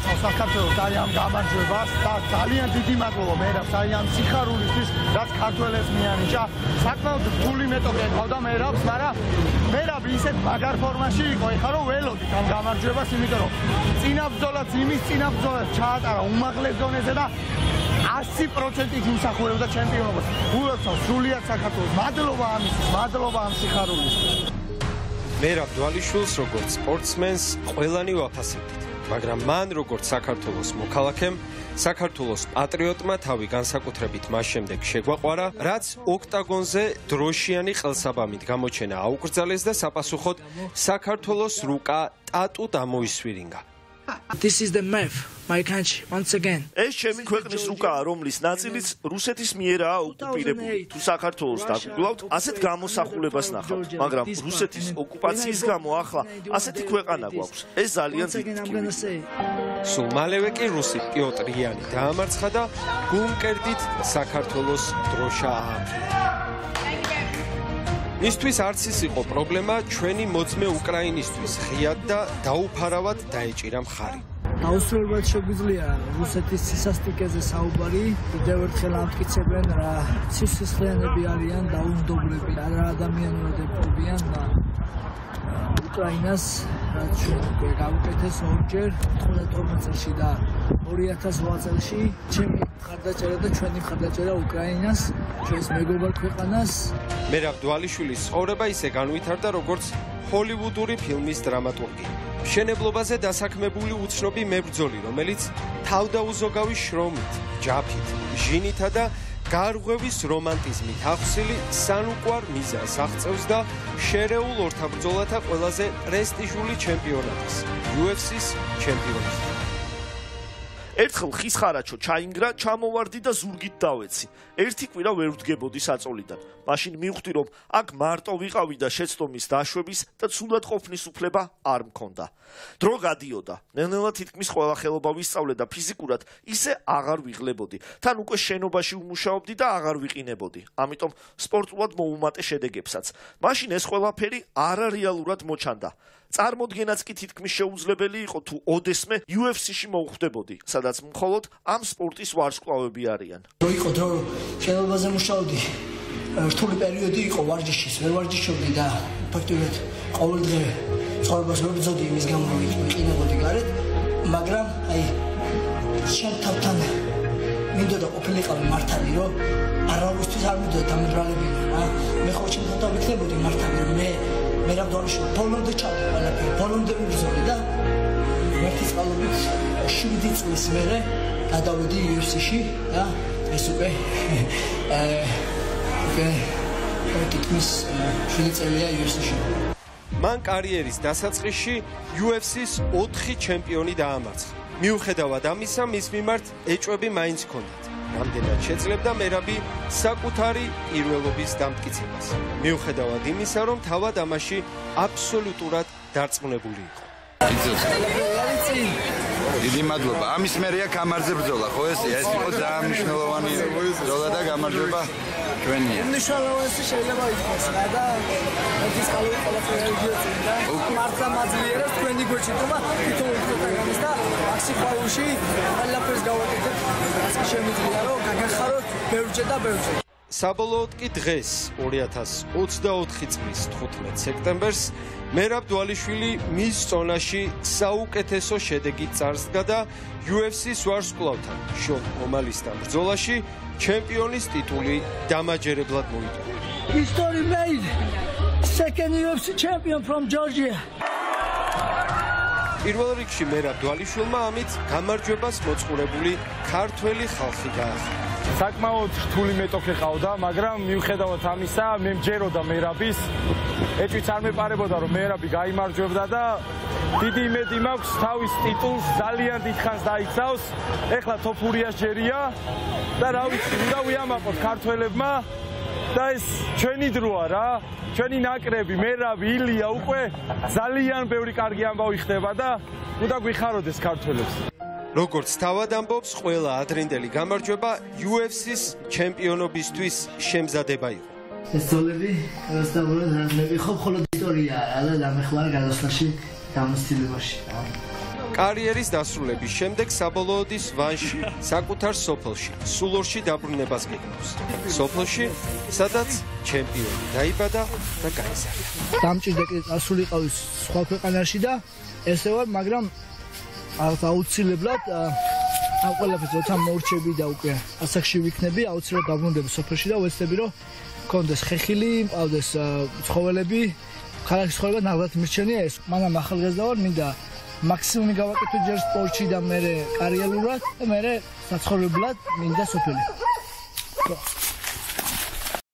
საქართველოს ძალიან გამარჯვებას და ძალიან დიდი მადლობა მერაბ ძალიან სიხარულისთვის რაც ქართველებს მიანიჭა საკმაოდ რთული მეტოქე ყავდა მერაბს მაგრამ მერაბ ისეთ მაგარ ფორმაში იყო ეხლა რომ ველოდით ამ გამარჯვებას იმიტომ რომ წინა ბრძოლაც იმის წინა ბრძოლას ჩაატარა უმაღლეს ზონეზე და 100%-ით იმსახურებდა ჩემპიონობას. გულოცავ სრულიად საქართველოს. მადლობა ამისთვის, მადლობა ამ სიხარულისთვის. მერაბ დვალიშვილს როგორც სპორტსმენს ყველანი ვაფასებთ. მაგრამ მან როგორც საქართველოს მოქალაქემ, საქართველოს პატრიოტმა თავი განსაკუთრებით მას შემდეგ შეგვაყვარა, რაც ოქტაგონზე დროშიანი ყელსაბამით გამოჩენა აუკრძალეს და საპასუხოდ საქართველოს რუკა ტატუ დამოისვირინგა. This is the map my country once again. ეს ჩემი ქვეყნის რუკაა, რომლის ნაწილიც რუსეთის მიერაა ოკუპირებული. თუ საქართველოს დაგუგლავთ, ასეთ გამოსახულებას ნახავთ, მაგრამ რუსეთის ოკუპაციის გამო ახლა ასეთი ქვეყანა გვაქვს. ეს ძალიან დიდი სულ მალევე კი რუსი პიოტრიანი დაამარცხა და გუნკერდით საქართველოს დროშა ააფრია. მისთვის არც ის იყო პრობლემა ჩვენი მოძმე უკრაინისტვის ღიად და დაუფარავად დაეჭირა მხარი. აუსრულებლად შეგვიძლია რუსეთის სისასტიკეზე საუბარი, კიდევ ერთხელ ამტკიცებენ რა სისხლიანები არიან დაუნდობლები, რა ადამიანურად ეპყრობიან და უკრაინას რაც ჩვენ უკვე გავუკეთეს ორჯერ 19 წელში და 2008 წელში. ჩემი ხარდაჭერა და ჩვენი ხარდაჭერა უკრაინას ჩვენს მეგობარ ქვეყანას. მერაბ დვალიშვილის ცხოვრება ისე განვითარდა როგორც ჰოლივუდური ფილმის დრამატურგი. მშენებლობაზე დასაქმებული უცნობი მებრძოლი რომელიც თავდაუზოგავი შრომით ჯაფით ჟინითა და გარღვევის რომანტიზმით ახსილი სანუკვარ მიზანს აღწევს და შერეულ ორთაბრძოლათა ყველაზე პრესტიჟული ჩემპიონატის UFC-ს ჩემპიონატს ერთხელ ხის ხარაჩო ჩაინგრა, ჩამოვარდი და ზურგით დავეცი. ერთი კვირა ვერ ვდგებოდი საწოლიდან. მაშინ მივხვდი, რომ აქ მარტო ვიყავი და შეცდომის დაშვების და ცუდად ყოფნის უფლება არ მქონდა. დრო გადიოდა. ნელ-ნელა თითქმის ყველა ხელობა ვისწავლე და ფიზიკურად ისე აღარ ვიღლებოდი. თან უკვე შენობაში ვმუშაობდი და აღარ ვიყინებოდი. ამიტომ სპორტულად მოუმატე შედეგებსაც. მაშინ ეს ყველაფერი არარეალურად მოჩანდა. წარმოდგენაც კი თითქმის შეუძლებელი იყო თუ ოდესმე UFC-ში მოვხვდებოდი, სადაც მხოლოდ ამ სპორტის ვარსკვლავები არიან. რო იყო დრო ხელობაზე მუშაობდი. რთული პერიოდი იყო ვარჯიშის, ვერ ვარჯიშობდი და ფაქტობრივად ყოველდღე ცხოვრებას ბრძოდი იმის გამო რომ იყინებოდი გარეთ, მაგრამ აი შენ თავთან მინდოდა ყოფილიყავი მართალი რომ არავისთვის არ მინდოდა დამძრალებინა რა. მე ხო თავთან ვიქნებოდი მართალი რომ მე მე რა დონში ბოლომდე ჩავდი ყველაფერი ბოლომდე ვიბრძოლე და ერთი წყალობით 7 წლის მერე გადავედი UFC-ში და ეს უკვე აა უკვე თითქმის 7 წელია UFC-ში მან კარიერის დასაწყისში UFC-ს 4 ჩემპიონი დაამარცხა. მიუხედავად ამისა, მის მიმართ ეჭვები მაინც ჰქონდათ. რამდენად შეძლებდა მერაბი საკუთარი პირველობის დამტკიცებას. მიუხედავად იმისა, რომ თავად ამაში აბსოლუტურად დარწმუნებული იყო. დიდი მადლობა. ამის მერეა კამარზე ბრძოლა, ხო ეს ეს იყო ძალიან მნიშვნელოვანი ბრძოლა და გამარჯვება ჩვენია. მნიშვნელოვანი შეიძლება იყოს რა და ფიზიკალური ყველაფერი და მართლა მაძლიერებს თქვენი გვეჭირდება თვითონ პროგრამის და აქსიფაუში ყველაფერს გავაკეთებ. შემიძლია რომ გაგახაროთ ბევრჯერ და ბევრჯერ. საბოლოოდ კი დღეს 2024 წლის 15 სექტემბერს მერაბ დვალიშვილი მის ზონაში საუკეთესო შედეგით წარსდგა და UFC-ს ვარსკვლავთან შონ ომალისთან ბრძოლაში ჩემპიონის ტიტული დამაჯერებლად მოიტანა. History made second UFC champion from Georgia. პირველ რიგში მერაბ დვალიშვილმა ამით გამარჯვებას მოწყურებული ქართველი ხალხი გაახარა. საკმაოდ რთული მეტოქე ყავდა, მაგრამ მიუხედავად ამისა, მე მჯეროდა მერაბის. ეჭვიც არ მეპარებოდა, რომ მერაბი გამოიმარჯვებდა და დიდი იმედი მაქვს თავის ტიტულს ძალიან დიდხანს დაიცავს. ეხლა თოფურიას ჯერია და რა ვიცი, უნდა ვიამაყოთ ქართველებმა და ეს ჩვენი დროა რა. ჩვენი ნაკრები, მერაბი, ილია უკვე ძალიან ბევრი კარგი ამბავი ხდება და უნდა გვიხაროდეს ქართველებს. როგორც თავად ამბობს, ყველა ადრინდელი გამარჯვება UFC-ს ჩემპიონობისთვის შემზადება იყო. ეს ძოლები დასწავლეთ, რაზმები ხო მხოლოდ ისტორიაა და დამეხლა გადასვლაში გამოცდილებაში. კარიერის დასრულების შემდეგ საბოლოოდ ის ვანში, საკუთარ სოფელში, სულორში დაბრუნებას გეგმავს. სოფელში, სადაც ჩემპიონი დაიბადა და გაიზარდა. დამჭირდა კიდე წასულიყავი სხვა ქვეყანაში და ესე ვარ, მაგრამ ალბათ აუცილებლად ამ ყველაფერს როცა მორჩები და უკვე ასაკში ვიქნები, აუცილებლად დაბრუნდები სოფელში და ვეცდები რომ კონდეს ხეხილი, მყავდეს ცხოველები, ქალაქის ცხოვრება ნაღდათ მირჩენია ეს. მანამ ახალგაზრდა ვარ, მინდა მაქსიმუმი გავაკეთო ჯერ სპორტში და მე კარიერულად და მე საცხოვრებლად მინდა სოფელი. ხო.